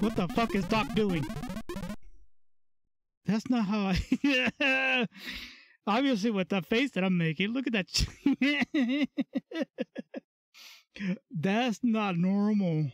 What the fuck is Doc doing? That's not how I. Obviously, with the face that I'm making, look at that. That's not normal.